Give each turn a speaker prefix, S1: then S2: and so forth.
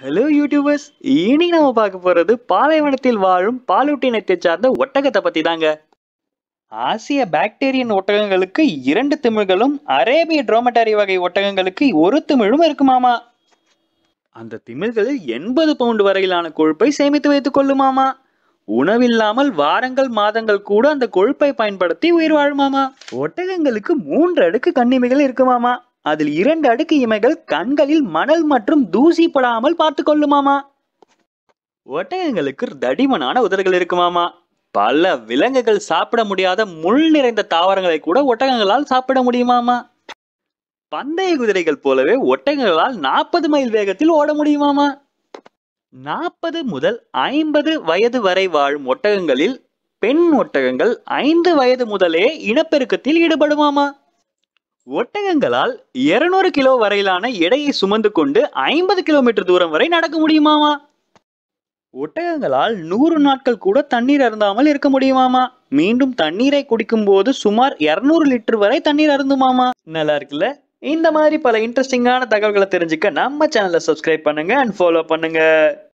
S1: Hello YouTubers இன்னைக்கு நம்ம பார்க்க போறது பாலைவனத்தில் வாழும் பாலூட்டினத்தை சார்ந்த ஒட்டகத்தை பத்தி தாங்க ஆசிய பாக்டீரியன் ஒட்டகங்களுக்கு இரண்டு திமிழ்களும் அரேபிய ட்ரோமட்டாரி வகை ஒட்டகங்களுக்கு ஒரு திமிழும் இருக்குமாமா அந்த திமிழ்களில் எண்பது பவுண்டு வரையிலான கொழுப்பை சேமித்து வைத்துக் கொள்ளுமாமா உணவில்லாமல் வாரங்கள் மாதங்கள் கூட அந்த கொழுப்பை பயன்படுத்தி உயிர் வாழுமாமா ஒட்டகங்களுக்கு மூன்று அடுக்கு கண்ணிமைகள் இருக்குமாமா அதில் இரண்டு அடுக்கு இமைகள் கண்களில் மணல் மற்றும் தூசி படாமல் பார்த்து கொள்ளுமாமா ஒட்டகங்களுக்கு தடிமனான உதடுகள் இருக்குமாமா பல விலங்குகள் சாப்பிட முடியாத முள் நிறைந்த தாவரங்களை கூட ஒட்டகங்களால் சாப்பிட முடியுமாமா பந்தய குதிரைகள் போலவே ஒட்டகங்களால் நாற்பது மைல் வேகத்தில் ஓட முடியுமாமா நாற்பது முதல் ஐம்பது வயது வரை வாழும் ஒட்டகங்களில் பெண் ஒட்டகங்கள் ஐந்து வயது முதலே இனப்பெருக்கத்தில் ஈடுபடுமாமா ஒட்டகங்களால் 200 கிலோ வரையிலான எடையை சுமந்து கொண்டு ஐம்பது கிலோமீட்டர் தூரம் வரை நடக்க முடியுமாமா? ஒட்டகங்களால் நூறு நாட்கள் கூட தண்ணீர் அருந்தாமல் இருக்க முடியுமாமா? மீண்டும் தண்ணீரை குடிக்கும் போது சுமார் 200 லிட்டர் வரை தண்ணீர் அருந்துமாமா? நல்லா இருக்குல்ல? இந்த மாதிரி பல இன்ட்ரெஸ்டிங்கான தகவல்களை தெரிஞ்சுக்க நம்ம சேனலை சப்ஸ்கிரைப் பண்ணுங்க அண்ட் ஃபாலோ பண்ணுங்க.